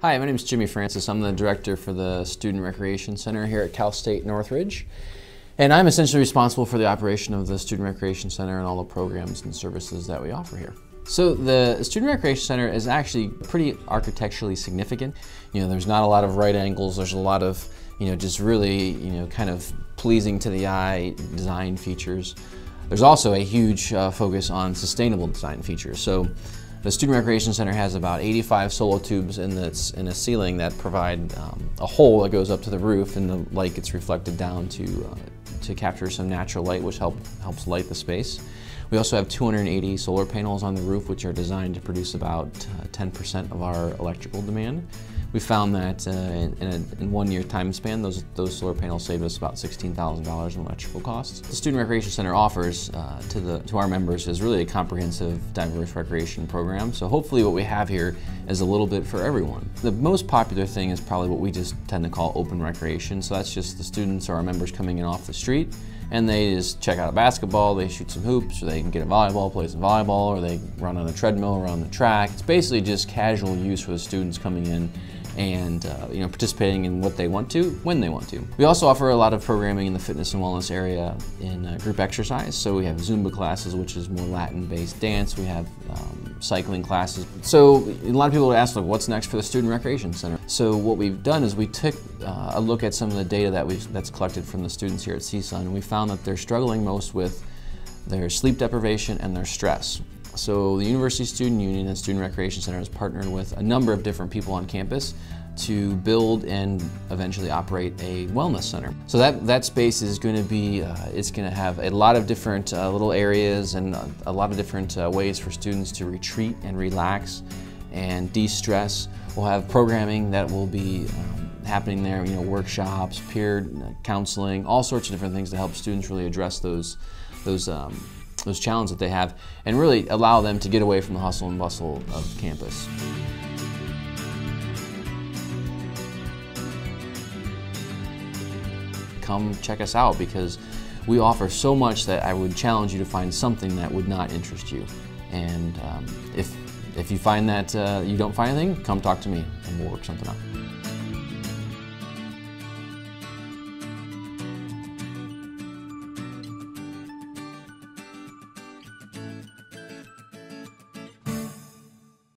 Hi, my name is Jimmy Francis. I'm the director for the Student Recreation Center here at Cal State Northridge. And I'm essentially responsible for the operation of the Student Recreation Center and all the programs and services that we offer here. So the Student Recreation Center is actually pretty architecturally significant. You know, there's not a lot of right angles, there's a lot of, you know, just really, you know, kind of pleasing to the eye design features. There's also a huge uh, focus on sustainable design features. So the Student Recreation Center has about 85 Solatubes in, the, in a ceiling that provide um, a hole that goes up to the roof and the light gets reflected down to, uh, to capture some natural light which help, helps light the space. We also have 280 solar panels on the roof which are designed to produce about 10% uh, of our electrical demand. We found that uh, in, in, a, in, one year time span, those, those solar panels saved us about $16,000 in electrical costs. The Student Recreation Center offers uh, to, the, to our members is really a comprehensive, diverse recreation program. So hopefully what we have here is a little bit for everyone. The most popular thing is probably what we just tend to call open recreation. So that's just the students or our members coming in off the street and they just check out a basketball, they shoot some hoops, or they can get a volleyball, play some volleyball, or they run on a treadmill, run on the track. It's basically just casual use for the students coming in and uh, you know participating in what they want to when they want to. We also offer a lot of programming in the fitness and wellness area in uh, group exercise. So we have Zumba classes, which is more Latin-based dance. We have um, cycling classes. So a lot of people would ask, like, what's next for the Student Recreation Center? So what we've done is we took uh, a look at some of the data that we that's collected from the students here at CSUN, and we found that they're struggling most with their sleep deprivation and their stress. So the University Student Union and Student Recreation Center has partnered with a number of different people on campus to build and eventually operate a wellness center. So that, that space is going to be, uh, it's going to have a lot of different uh, little areas and a, a lot of different uh, ways for students to retreat and relax and de-stress. We'll have programming that will be um, happening there, you know, workshops, peer counseling, all sorts of different things to help students really address those, those um, those challenges that they have and really allow them to get away from the hustle and bustle of campus. Come check us out because we offer so much that I would challenge you to find something that would not interest you. And um, if, if you find that uh, you don't find anything, come talk to me and we'll work something out.